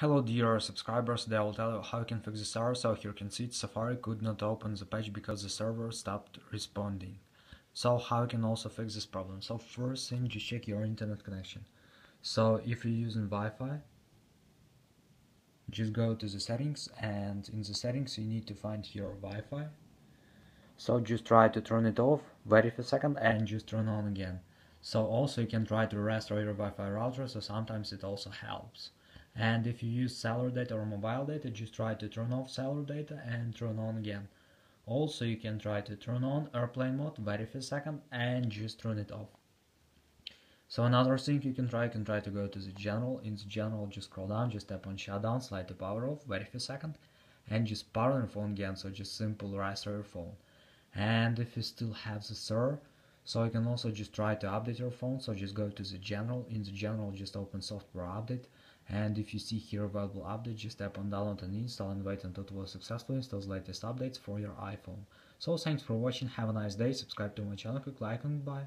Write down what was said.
Hello dear subscribers, I will tell you how you can fix this error. So here you can see it, Safari could not open the page because the server stopped responding. So how you can also fix this problem? So first thing, just check your internet connection. So if you're using Wi-Fi, just go to the settings and in the settings you need to find your Wi-Fi. So just try to turn it off, wait for a second and just turn on again. So also you can try to restore your Wi-Fi router, so sometimes it also helps. And if you use cellular data or mobile data, just try to turn off cellular data and turn on again. Also, you can try to turn on airplane mode, wait for a second, and just turn it off. So another thing you can try, you can try to go to the general. In the general, just scroll down, just tap on shutdown, slide the power off, wait for a second, and just power your phone again. So just simple restore your phone. And if you still have the error, so you can also just try to update your phone. So just go to the general. In the general, just open software update and if you see here available update, just tap on download and install and wait until it will successfully installs latest updates for your iPhone. So thanks for watching, have a nice day, subscribe to my channel, click like and bye.